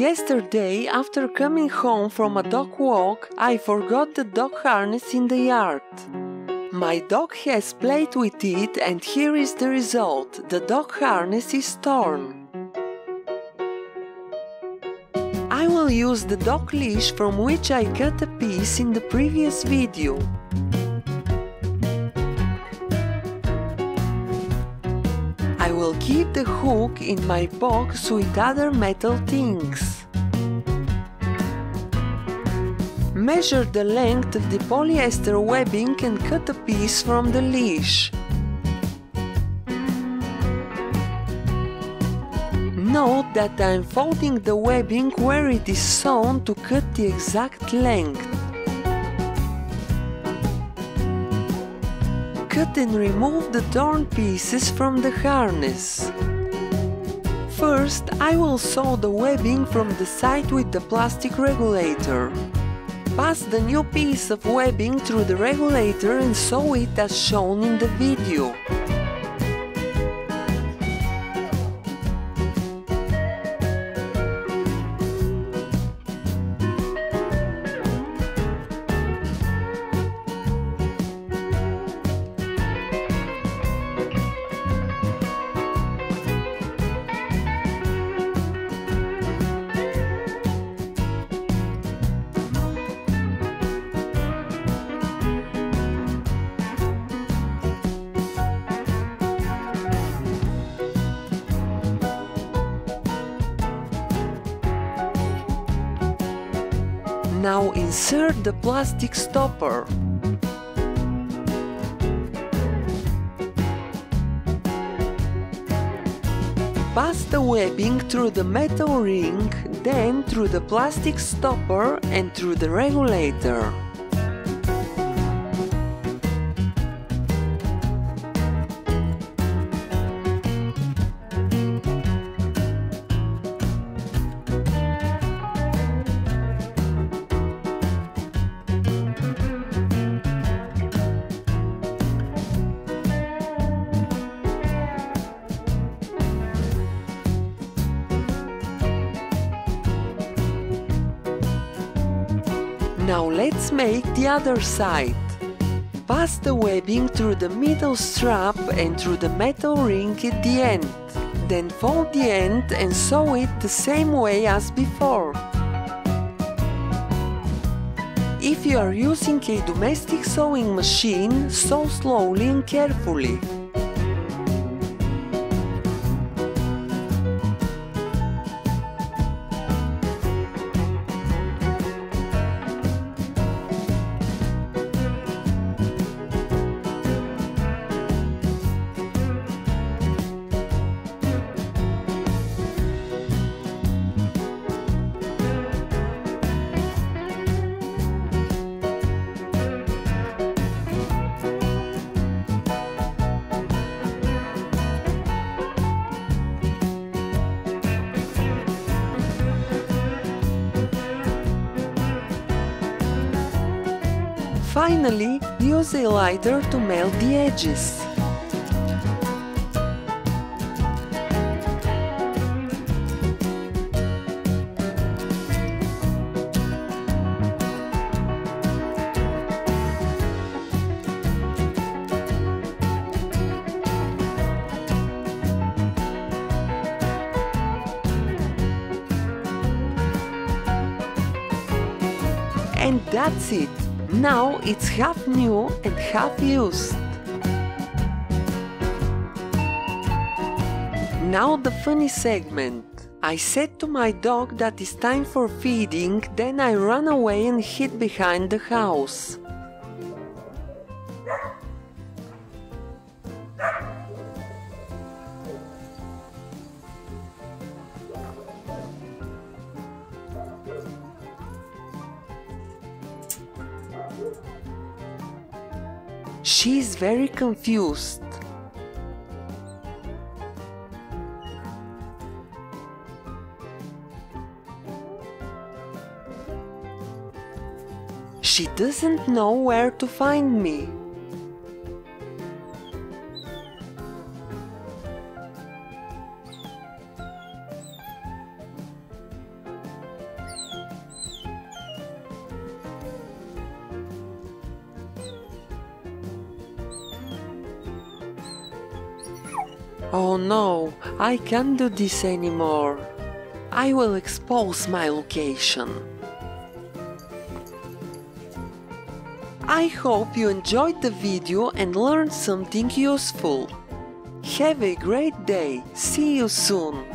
Yesterday, after coming home from a dog walk, I forgot the dog harness in the yard. My dog has played with it, and here is the result the dog harness is torn. I will use the dog leash from which I cut a piece in the previous video. Will keep the hook in my box with other metal things. Measure the length of the polyester webbing and cut a piece from the leash. Note that I am folding the webbing where it is sewn to cut the exact length. Cut and remove the torn pieces from the harness. First, I will sew the webbing from the side with the plastic regulator. Pass the new piece of webbing through the regulator and sew it as shown in the video. Now insert the plastic stopper. Pass the webbing through the metal ring, then through the plastic stopper and through the regulator. Now let's make the other side. Pass the webbing through the middle strap and through the metal ring at the end. Then fold the end and sew it the same way as before. If you are using a domestic sewing machine, sew slowly and carefully. Finally, use a lighter to melt the edges. And that's it. Now it's half new and half used. Now the funny segment. I said to my dog that it's time for feeding, then I ran away and hid behind the house. She is very confused. She doesn't know where to find me. Oh no, I can't do this anymore. I will expose my location. I hope you enjoyed the video and learned something useful. Have a great day. See you soon.